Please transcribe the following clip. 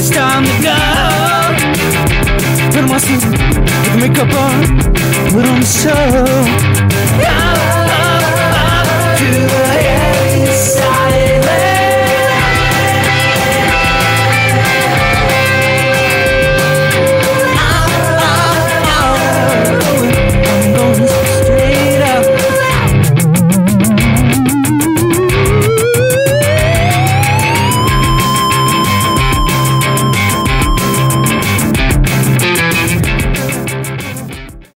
Cause it's time to go. Put I'm awesome With the makeup on Put on the show.